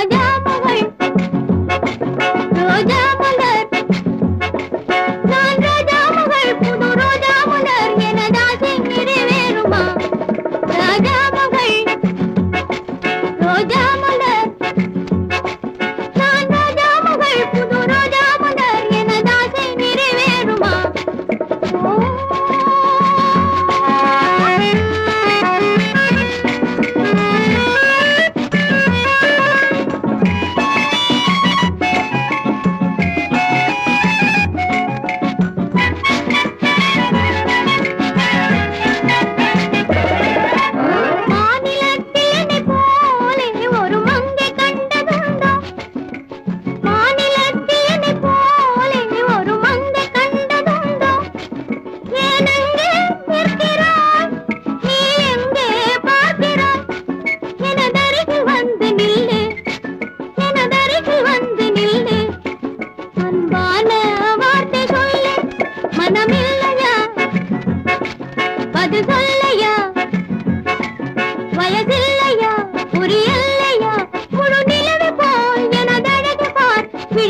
ராஜா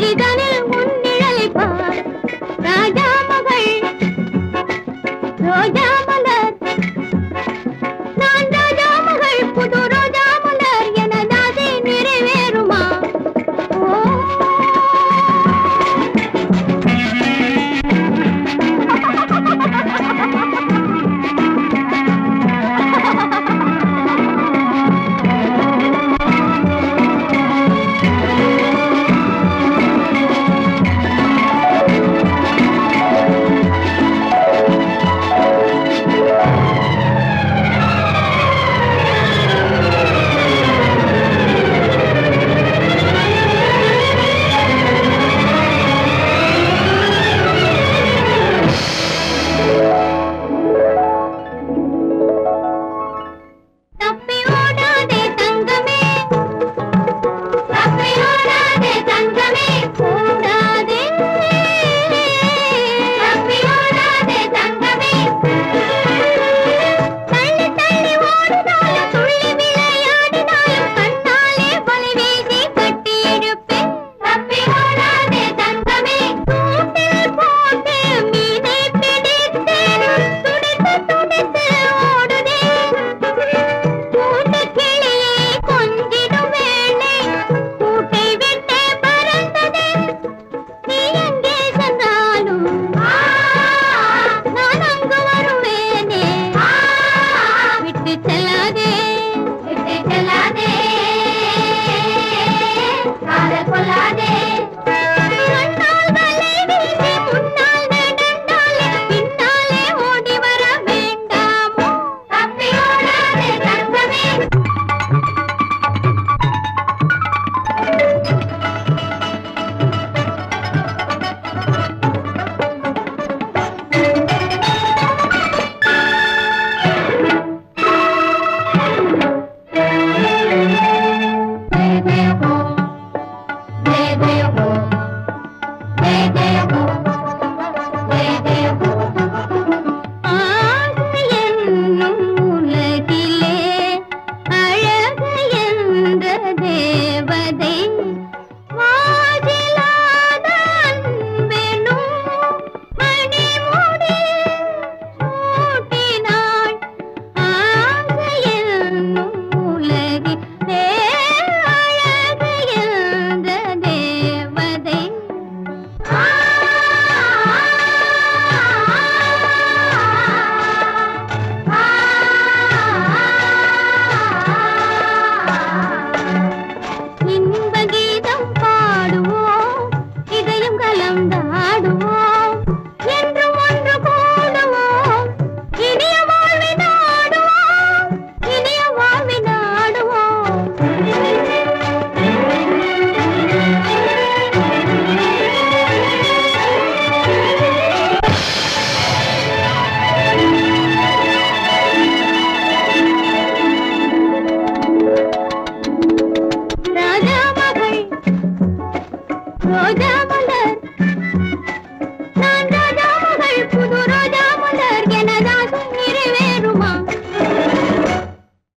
பார் விழிதனில் உன் நிழலை खुदा